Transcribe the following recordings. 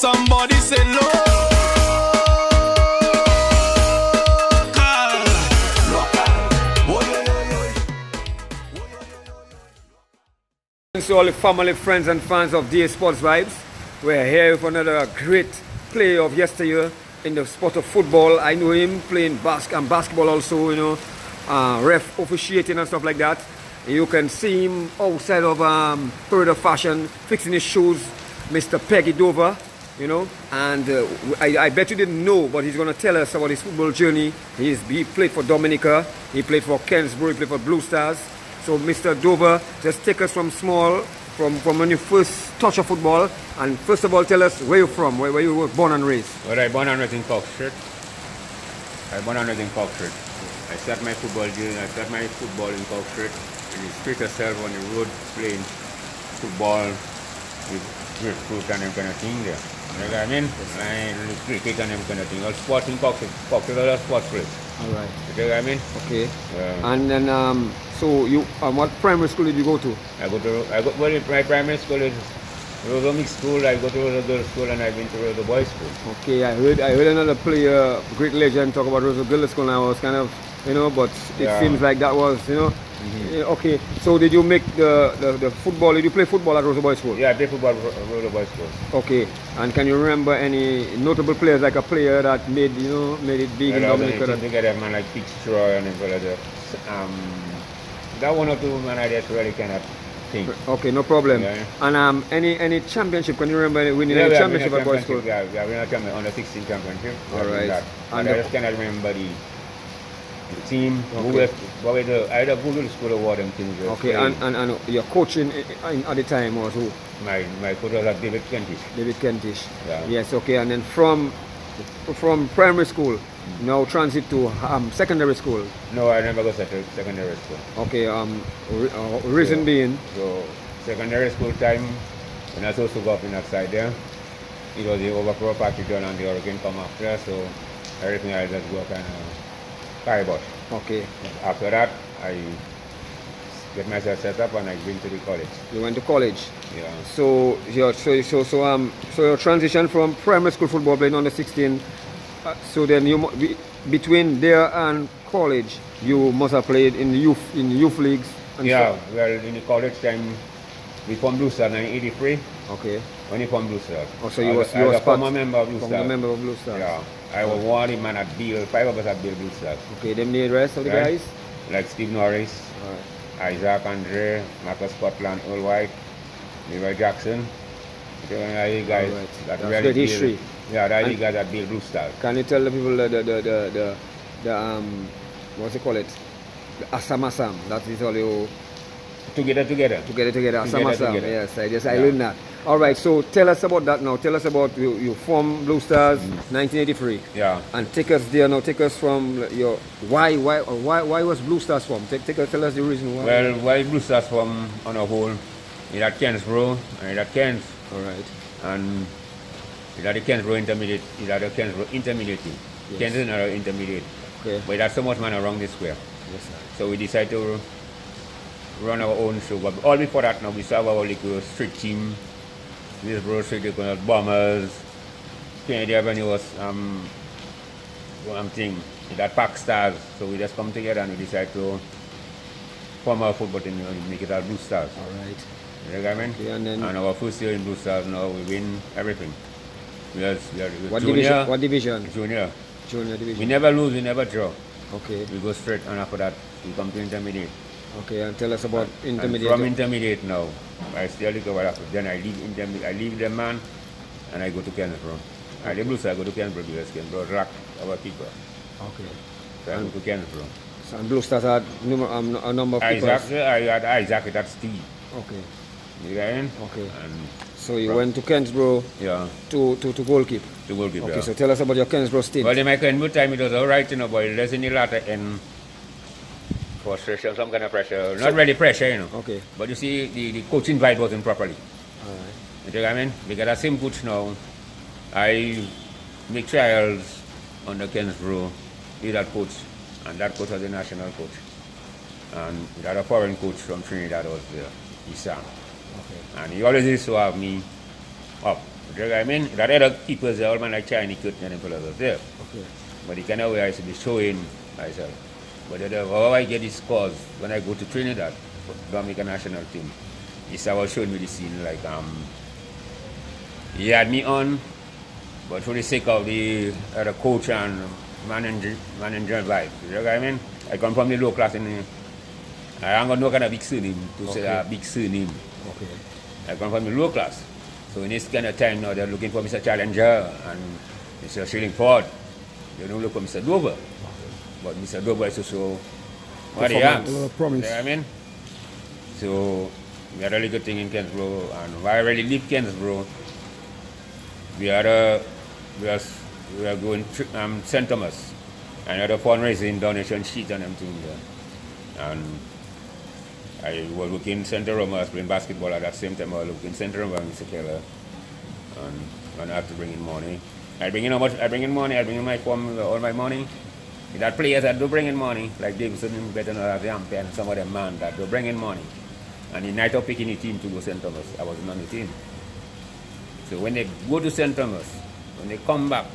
Somebody say local. To all the family, friends, and fans of DA Sports Vibes, we're here with another great play of yesteryear in the sport of football. I know him playing bas- and basketball also, you know, uh, ref officiating and stuff like that. You can see him outside of um, Period of Fashion fixing his shoes, Mr. Peggy Dover, you know. And uh, I, I bet you didn't know, but he's going to tell us about his football journey. He's, he played for Dominica, he played for Kensborough, he played for Blue Stars. So, Mr. Dover, just take us from small, from, from when you first touch of football, and first of all, tell us where you're from, where, where you were born and raised. Well, I born and raised in Cork Street. I born and raised in Cork Street. I start my football journey. I start my football in Cork The street itself on the road playing football with grapefruit and them kind of thing there. You know what I mean? And cricket and them kind of thing. All sports in Cork Street. Is a sports place. All right. You know what I mean? Okay. Yeah. And then, um, so you, um, what primary school did you go to? I go to, I go, well, my primary school is Roseau Mixed School. I go to Roseau Girls School and I've been to Roseau Boys School. Okay, I heard, I heard another player, great legend, talk about Roseau Girls School, and I was kind of, you know, but it Yeah. seems like that was, you know. Yeah, Okay, so did you make the, the, the football? Did you play football at Roseau Boys School? Yeah, I play football at Ro- Roseau Boys School. Okay, and can you remember any notable players, like a player that made, you know, made it big in Dominica? I team that- man, like Pete Troy and his that. Um, that one or two, man, I just really cannot think. Okay, no problem. Yeah. And um, any any championship? Can you remember any winning Yeah, any championship at Boys School? championship, Yeah, we have been a champion, under 16 championship. All right. And I just cannot remember the, the team. Who Okay. were, what were the, I had a good school award and things. Okay, and, and, and your coaching at the time was who? my, my coach was David Kentish. David Kentish. Yeah. Yes, okay, and then from from primary school, now transit to um, secondary school. No, I never got to secondary school. Okay, um, re- uh, reason Yeah. being, So secondary school time, when I was supposed to go up in that side there, it was the overflow party done and the hurricane come after, so everything I just go kind of kibosh. okay, After that, I get myself set up and I been to the college. you went to college. Yeah. So your so so so um so your transition from primary school football playing under 16. Uh, so then you be, between there and college, you must have played in the youth in youth leagues. And Yeah, stuff. well, in the college time, we formed Blue Stars in 83. Okay. When you formed Blue Star. Oh, so you I was I you was a former member of Blue from the Stars. member of Blue Stars. Yeah. I was one man at Bill, five of us at Bill Blue Stars. Okay. Them the rest of the Right. guys. Like Steve Norris, right. Isaac Andre, Marcus Scotland, Earl White, Leroy Jackson. You know, the guys Alright. that That's really build- history. Yeah, that And- the guys that build Blue Can you tell the people the the the the, the, the um what's it call it? The Asamasam. That is all you Together, together. together together. Together, Asamasam. together. Yes, I just I Yeah. learned that. All right. So tell us about that now. Tell us about you. You formed Blue Stars, Mm. 1983, Yeah. and take us there now. Take us from your why why why why was Blue Stars formed? Take, take us tell us the reason why. Well, why Blue Stars from on a whole, it had Kensborough, and it had Kens, all right. and it had Kensborough intermediate, it had Kensborough intermediate team. Yes. Kens is not an intermediate. Okay. But it had so much man around the square. Yes, sir. So we decided to run our own show. But all before that now we have our little street team. This bro street they it Bombers. Kennedy Avenue was um one thing. It had Pack Stars. So we just come together and we decide to form our football team and make it our Blue Stars. All right. You know what I mean? Okay, and then- our first year in Blue Stars now we win everything. We are, we are What junior, division? What division? Junior. Junior division. We never lose, we never draw. Okay. We go straight and after that we come to intermediate. Okay. And tell us about And intermediate. from intermediate now, I still recover after. Then I leave intermediate. I leave the man, and I go to Kensborough. I leave Blues, I go to Kensborough because Kensborough rack our keeper. okay. So I go to Kensborough. So, and Blue Stars had number, um, a number of keepers. Isaac, I had Isaac, that's Steve. Okay. You get it? Okay. And So you Right. went to Kensborough yeah, to, to, to goalkeep. the goalkeeper. Okay, so tell us about your Kensborough stint. Well, in my Kensborough time, it was all right, you know, but less in the latter end. Frustration, some kind of pressure. Not really pressure, you know. okay. But you see, the, the coaching vibe wasn't properly. Alright. You know what I mean? Because that same coach now, I make trials under Kensborough, be that coach, and that coach was the national coach. And we had a foreign coach from Trinidad was there, Isam. Okay. And he always used to have me up. You know what I mean? That other keepers, all man like Chinese Curtin and fellas was there. Okay. But the kind of way I used to be showing myself. But uh, the, how I get these scores when I go to Trinidad, for Dominican national team, is I was showing me the scene like um he had me on, but for the sake of the uh, other coach and manager manager vibe. You know what I mean? I come from the low class the, I haven't got no kind of big surname to say Okay. a big surname. Okay. I come from the low class. So in this kind of time now, they're looking for Mr. Challenger and Mr. Shillingford. They don't look for Mr. Dover. But Mr. Dover is also what he Performance. has. A promise. You know what I mean? So we had a really good thing in Kensbro. And while I really leave Kensbro, we had a, we are, we are going to um, St. Thomas. And had a fundraising donation sheet and everything there. And I was working in Center Roma, I was playing basketball at that same time. I was working in Center Roma with Mr. Keller. And, and I have to bring in money. I bring in how much? I bring in money. I bring in my form, all my money. That players that do bring in money, like Davidson, better not have Yampe and some of them man that do bring in money. And the night of picking the team to go St. Thomas, I wasn't on the team. So when they go to St. Thomas, when they come back,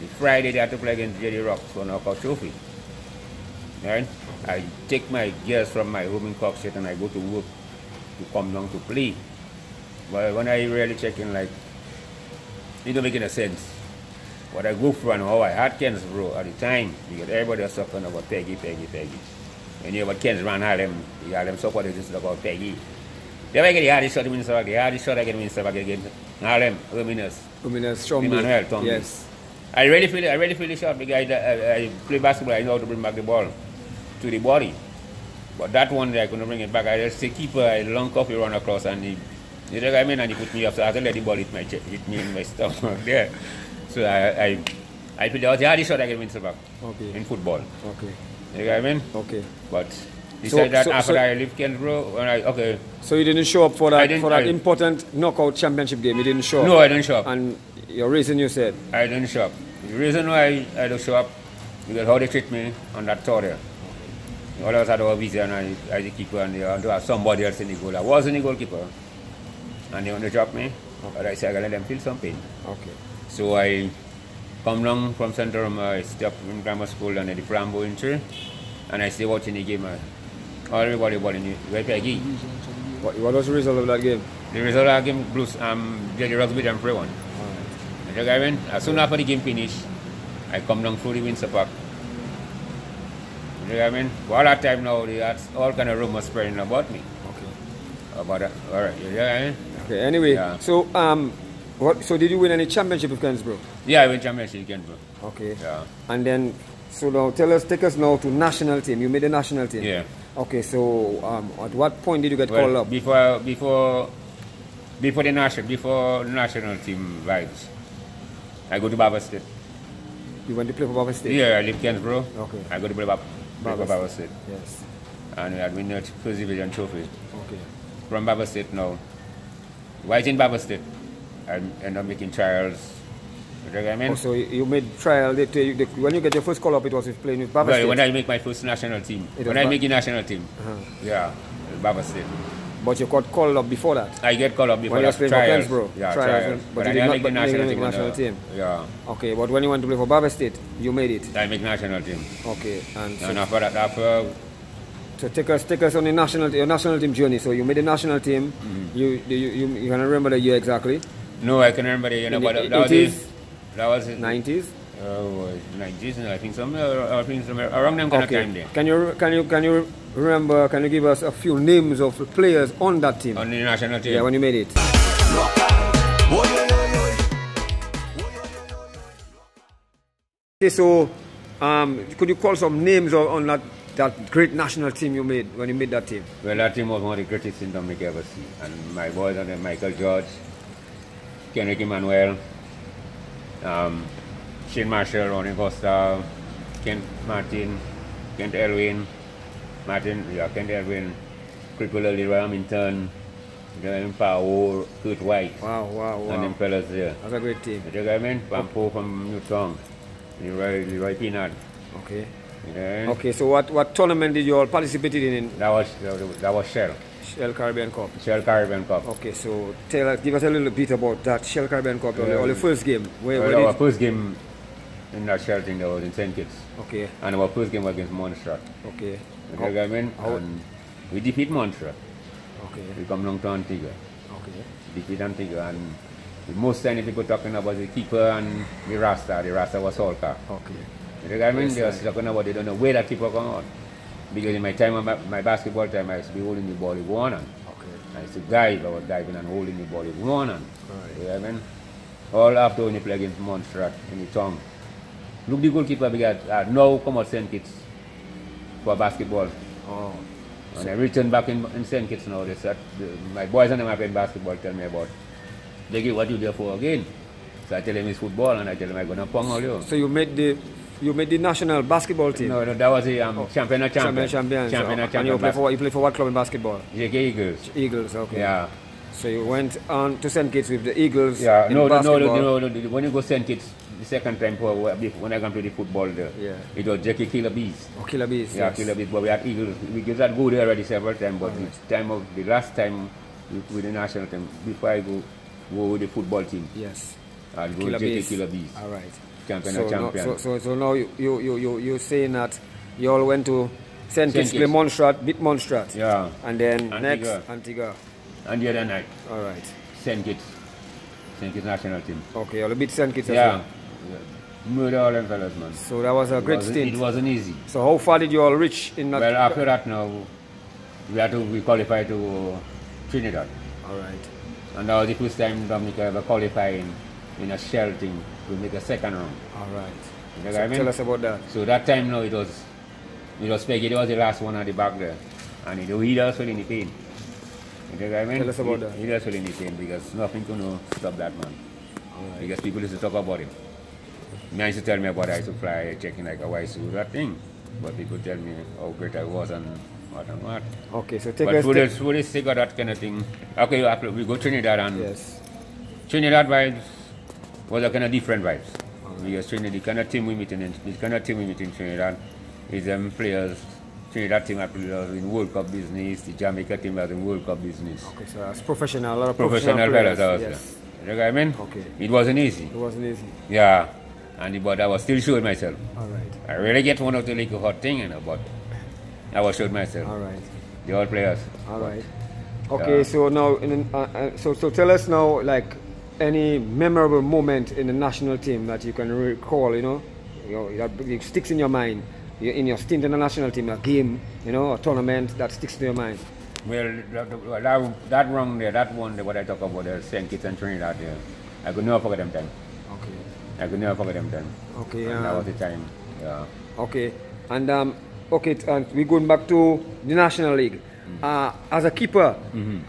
the Friday they have to play against Jerry Rocks for knockout trophy. Right? I take my gears from my home in Coxet and I go to work to come down to play. But when I really check in, like, it don't make any sense. What I go for and how oh, I had Ken's bro at the time, because everybody was talking about Peggy, Peggy, Peggy. When you about Ken's ran Harlem, the Harlem supporters just about Peggy. They were getting the hardest shot in Minnesota, the hardest shot I get in Minnesota against Harlem, Luminous. Luminous Stromby. Emmanuel Tomby. Yes. I really feel I really feel the shot because I, I, I play basketball. I know how to bring back the ball to the body. But that one day I couldn't bring it back. I just say keeper, I long coffee run across and he, you know what I mean? And he put me up. So I had to let the ball hit my chest, hit me in my stomach there. So I I, I that was the hardest shot I can win back Okay. in football. Okay. You know what I mean? Okay. But he said that, so- after so- I left Kensbro, when I okay, So you didn't show up for that for that I- important knockout championship game. You didn't show up. no, I didn't show up. And your reason you said. I didn't show up. The reason why I don't show up because how they treat me on that tour there. All of us had our visa and I, I the keeper and they want to have somebody else in the goal. I was in the goalkeeper and they want to drop me. But I said I gotta let them feel some pain. Okay. So I come down from Roma, I step in grammar school and the Flambeau in tree and I stay watching the game. Everybody in the where Peggy. What, what was the result of that game? The result of that game blues um Jelly Rocks beat them 3 1. You know I mean? As soon after the game finish, I come down through the Windsor Park. You know what I mean? For all that time now, they had all kind of rumors spreading about me. Okay. About that. Alright, you know what I mean? Okay. Anyway, Yeah. so um, what? So did you win any championship with Kensbro? Yeah, I went championship again, bro. Okay. Yeah. And then, so now tell us, take us now to national team. You made the national team. Yeah. Okay. So um, at what point did you get Well, called up? before before before the national before national team vibes, I go to Bath Estate. You went to play for Bath Estate. Yeah, I live Kensbro. Okay. I go to play play Baba for Bath Estate. Yes. And we had win the first division trophy. Okay. from Bath Estate now. Why is in Bath Estate, I end up making trials. You know what I mean? Oh, so you you made trial. They, they, they, when you get your first call up, it was with playing with Baba well, State. when I make my first national team, It when I make the national team, Uh-huh. yeah, Bath Estate. But you got called up before that. I get called up before When you was that, playing for. Kensbro, Yeah, trials, trials. but But, you I did didn't make the national make national the- team. Yeah, Okay, but when you went to play for Bath Estate, you made it. I make national team. Okay, and so, And after that, after so take us take us on the national your national team journey. So you made the national team. Mm-hmm. You, you you you can remember the year exactly? No, I can remember you know, In but the that was 80s? it. That was. Nineties. Oh, nineties. I think somewhere. I think somewhere around them kind of time there. Can you can you can you remember? Can you give us a few names of players on that team? On the national team. Yeah, when you made it. Okay, so um, could you call some names on, on that that great national team you made when you made that team? Well, that team was one of the greatest things Dominic ever see. And my boys then Michael George, Kenrick Emmanuel, um, Shane Marshall, Ronnie Costa, Kent Martin, Kent Elwin, Martin, yeah, Kent Elwin, Cripple Leroy Hamilton, John Powell, Kurt White, Wow, wow, and them wow. fellas there. That's a great team. You know I mean? Pampo from Newtown, Leroy, Leroy Peanut, Okay. Yeah. Okay, so what, what tournament did you all participate in in That was that was- that was Shell. Shell Caribbean Cup? Shell Caribbean Cup. Okay, so tell us, give us a little bit about that Shell Caribbean Cup, or, the, or the first game. Where, Well, where our first game in that Shell thing that was in St. Kitts. okay, And our first game was against Montserrat. okay, You know what I mean? And we defeat Montserrat. okay, We come down to Antigua. okay, Defeat Antigua. And the most time people talking about the keeper and the Rasta. The Rasta was Solka. okay, You know what I mean? Yes, they was sir. talking about they don't know where that keeper come out. Because in my time, my, my basketball time, I used to be holding the ball with one hand. okay. I used to dive, I was diving and holding the ball with one hand. Right. You know what I mean? All after when you play against Montserrat in the tongue. Look the goalkeeper because uh, now come out St. Kitts for basketball. Oh, And I return back in, in St. Kitts now. They said, the, my boys and them are playing basketball tell me about, they get what you there for again. So I tell them it's football and I tell them I'm going to pong all you. so you made the you made the national basketball team. No, no, that was the um, champion of champion. champion, champion. Champion so, of and you play for what? You play for what club in basketball? JK Eagles. Eagles. Okay. Yeah. So you went on to St. Kitts with the Eagles. Yeah, no, no, no, no, no, no, When you go St. Kitts, the second time for when I come to the football there, Yeah. it was Jackie Killer Bees. Oh, Killer Bees. Yeah, yes. Killer Bees, but we had Eagles. We just had go there already several times, but the time of the last time with, with the national team, before I go, go with the football team, Yes. I'll go Killer. Killer Bees. All right. Champion so of now- so, so, so now you, you, you, you, you're saying that you all went to St. Kitts, play. Montserrat, beat Montserrat. Yeah. And then Antigua. next, Antigua. And the other night, All right. St. Kitts, St. Kitts national team. Okay, you'll beat St. Kitts as Yeah. well. yeah. Murder all them fellas, man. So that was a It great stint. It wasn't easy. So how far did you all reach in that? Well, after that now, we had to we qualified to Trinidad. all right. And that was the first time Dominica ever qualified in, in a shell thing to make a second round. All right. You know So I mean? tell us about that. So that time now it was it was Peggy, it was the last one at the back there. And he, he feeling the pain. You know what I mean? Tell us about he, that. He feeling the pain because nothing could stop that man. Right. Because people used to talk about him. Me used to tell me about I used to fly checking like a white suit, that thing. But people tell me how great I was and what and what. Okay, so take But us. take- for the sake of that kind of thing, okay, we go to Trinidad and Yes. Trinidad vibes was a kind of different vibes. Because Trinidad, the kind of team we meet in, the kind of team we meet in Trinidad is them players. Trinidad team are players in World Cup business. The Jamaica team are in World Cup business. Okay, so that's professional. A lot of Professional professional, players. there. Yes. You know what I mean? Okay. It wasn't easy. It wasn't easy. Yeah. And but I was still showing myself. All right. I really get one of the little hot thing, you know, but I was showing myself. All right. The old players. All right. Okay, Yeah. so now, in, uh, uh, so so tell us now, like any memorable moment in the national team that you can recall. You know, you know that it sticks in your mind. In your stint in the national team, a game, you know, a tournament that sticks to your mind. Well, that, that, that wrong there, that one, there, what I talk about, the St. Kitts and Trinidad there, I could never forget them time. Okay. I could never forget them time. Okay. And that Uh, was the time. Yeah. okay. And um, okay, and we going back to the national league. Uh, as a keeper,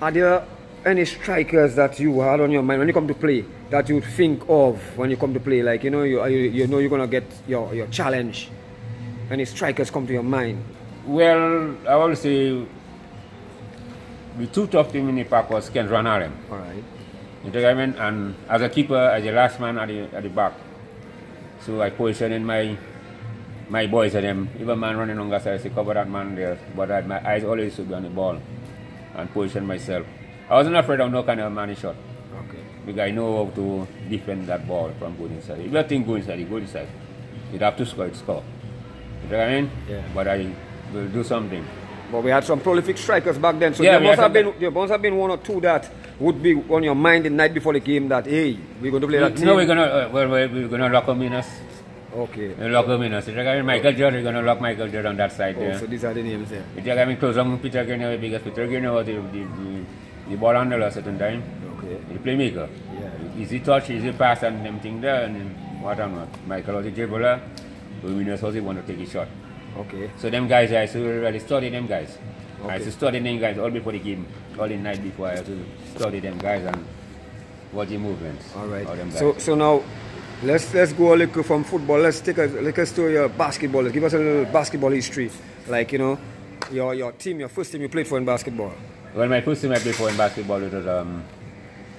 are there any strikers that you had on your mind when you come to play that you would think of when you come to play? Like you know, you you, you know you're gonna get your your challenge. Any strikers come to your mind? Well, I will say the two top team in the pack was Ken Van Allen. All right. You know I mean? And as a keeper, as the last man at the, at the back. So I position in my my boys and them. Even man running on gas, I say cover that man there. But I, my eyes always should be on the ball and position myself. I wasn't afraid of no kind of money shot. Okay. Because I know how to defend that ball from going inside. If you think go inside, you go inside. You'd have to score, it score. You know what I mean? Yeah. But I will do something. But we had some prolific strikers back then, so Yeah, there must have been there must have been one or two that would be on your mind the night before the game that hey, we're going to play that team. No, we're gonna uh, well, well, we're gonna lock him in us. Okay. Lock him in us. You know what I mean? Michael Jordan, we're gonna lock Michael Jordan on that side Oh, there. so these are the names there. You know what I mean? Close on Peter Greenaway because Peter Greenaway was the, the, the, the ball handler at a certain time. Okay. The playmaker. Yeah. Easy touch, easy pass and them thing there and what and what. Michael was the dribbler. We winners was the one to take a shot. Okay. So them guys, I used to really study them guys. I Okay. used to study them guys all before the game, all the night before. I used to study them guys and watch the movements. All right. So so now let's let's go a little from football. Let's take a a story of basketball. Let's Give us a little basketball history. Like, you know, your your team, your first team you played for in basketball. Well, my first team I played for in basketball it was um,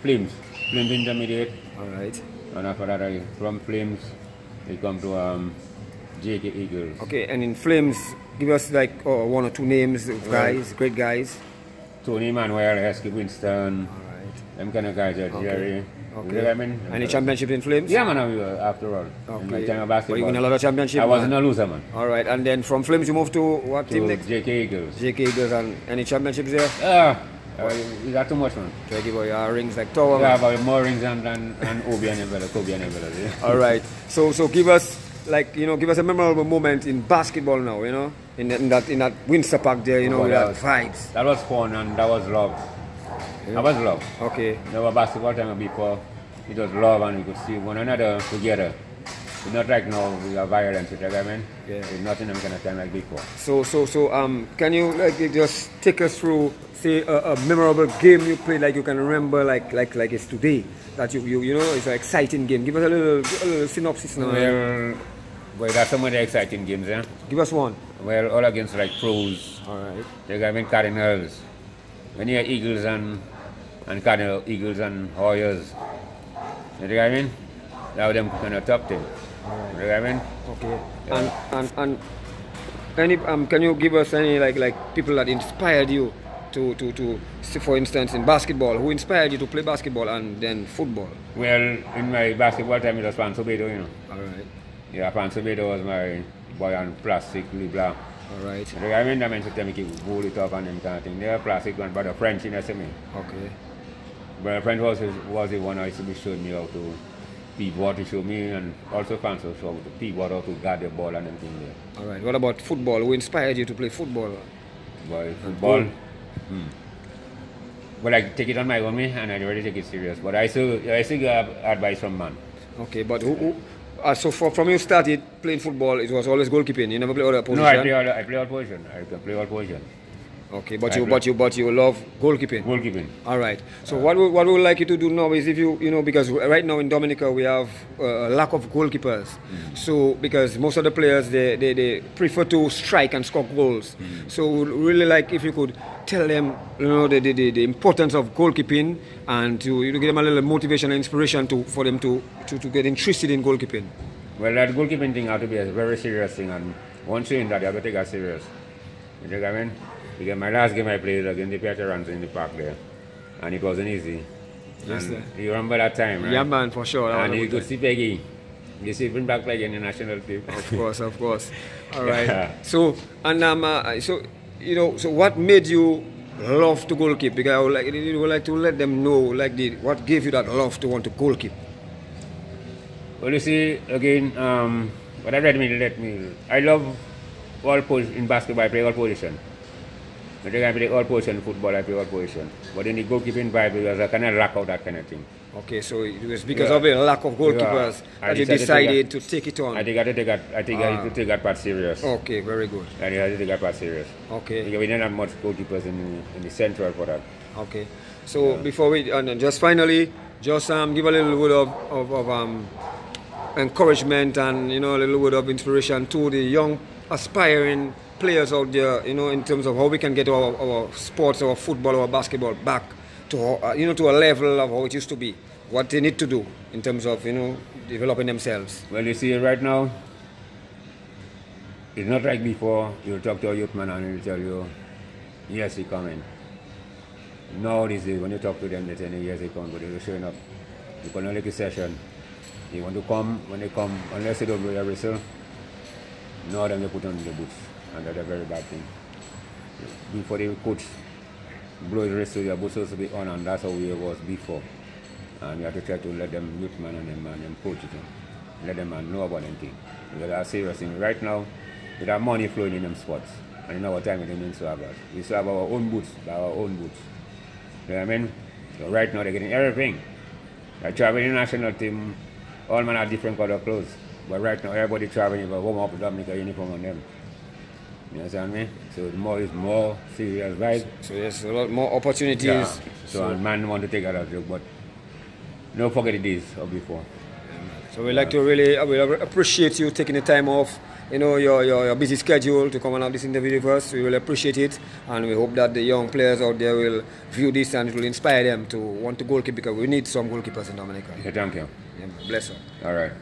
Flames, Flames Intermediate. All right. And after that, I, from Flames, we come to um, JK Eagles. Okay, and in Flames, give us like oh, one or two names of Right. guys, great guys. Tony Manuel, Heskey Winston, Alright. them kind of guys are Okay. Jerry. You Okay. know what I mean? Any championship in Flames? Yeah, man, we were after all. In my time of But you win a lot of championship. I wasn't a loser, man. All right, and then from Flames you moved to what To team next? JK Eagles. JK Eagles and any championships there? Ah, uh, got too much, man. Try to give away your rings like Tower. Yeah, about more rings than, than, than Obi and Kobe and. Yeah. All right. So so give us like you know give us a memorable moment in basketball now. You know in, in that in that Windsor Park there. You know Oh, with that that was- vibes. That was fun and that was love. That was love. Okay. Never basketball time before. It was love and we could see one another together. It's not like now we are know what I mean? Yeah. It's nothing I'm gonna time like before. So so so um can you like just take us through say a, a memorable game you played like you can remember like like like it's today that you you, you know it's an exciting game. Give us a little a little synopsis now. Well, well, that's some of the exciting games, eh? Give us one. Well, all against like pros. All right. They got in Cardinals. When you have Eagles and and Cardinal Eagles and Warriors. You know what I mean? That was them kind of top team. You know what I mean? Okay. And and and any um can you give us any like like people that inspired you to to to for instance in basketball who inspired you to play basketball and then football? Well, in my basketball time, it was Panso Beto, you know. All right. Yeah, Panso Beto was my boy on plastic, Libra. All right. You know what I mean? That meant to tell me keep roll it up and them kind of thing. They were plastic one, but the French, you know, see me. Okay. But the French was, was the one who used to be showing me how to pivot, to show me, and also Panso show me to pivot, how to guard the ball and them thing there. All right. What about football? Who inspired you to play football? But football, hmm. Well, I take it on my own way, and I really take it serious. But I still, I still get advice from man. Okay, but who, who uh, so for, from you started playing football, it was always goalkeeping. You never play other position. No, I play all, I play all position. I can play all position. Okay, but I you but you but you love goalkeeping. Goalkeeping. All right. So what we, what we would like you to do now is if you you know because right now in Dominica we have uh, a lack of goalkeepers. So because most of the players they, they, they prefer to strike and score goals. So we'd really like if you could tell them you know the, the, the, the importance of goalkeeping and to you know, give them a little motivation and inspiration to for them to, to, to get interested in goalkeeping. Well, that goalkeeping thing has to be a very serious thing, and once you're in that, you have to take it serious. You know what I mean? Because my last game I played against the veterans in the park there, and it wasn't easy. Yes, and sir. You remember that time, right? Yeah, man, for sure. That And you could see Peggy. You see him back like in the national team. Of course, of course. All right. Yeah. So and um, uh, so you know, so what made you love to goalkeep? Because I would like, you would like to let them know, like the what gave you that love to want to goalkeep. Well, you see, again, um, what I read me, let me, I love all in basketball, I play all position. I think I play all position, football, I play all position. But in the goalkeeping Bible, I kind of lack out that kind of thing. Okay, so it was because Yeah. of the lack of goalkeepers Yeah. I that you decided to get- to take it on. I think I had to take that, I think I had to take that part serious. Okay, very good. I think I had to take that part serious. Okay. Because we didn't have much goalkeepers in, in the central for that. Okay. So before we and then just finally, just um, give a little word of, of, of um, encouragement and you know a little word of inspiration to the young aspiring players out there. You know in terms of how we can get our, our sports, our football, our basketball back to uh, you know to a level of how it used to be. What they need to do in terms of you know developing themselves. Well, you see, right now, it's not like before. You talk to a youth man and he'll tell you, yes, he coming. Nowadays, when you talk to them, they tell you, yes, he coming, but they're showing up. You can only a session. You want to come, when they come, unless they don't blow your whistle, no, them they put on the boots. And that's a very bad thing. Before the coach blow his whistle, your boots to be on, and that's how it was before. And you have to try to let them youth man and them man them coach. Let them man know about them thing. Because that's serious thing. Right now, with that money flowing in them spots. And in our time we so have that. We still have our own boots, our own boots. You know what I mean? So right now they're getting everything. They're traveling national team, all men have different color clothes. But right now everybody traveling with warm up Dominica uniform on them. You know what I mean? So the more is more serious right? So there's a lot more opportunities. Yeah. So, a man want to take that as a joke, but don't forget the of before. So we like to really uh, we appreciate you taking the time off, you know, your, your, your busy schedule to come and have this interview with us. We will appreciate it, and we hope that the young players out there will view this and it will inspire them to want to goalkeep because we need some goalkeepers in Dominica. Yeah, thank you. Yeah, bless her. All right.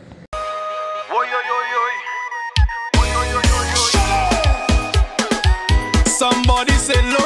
Say Lord.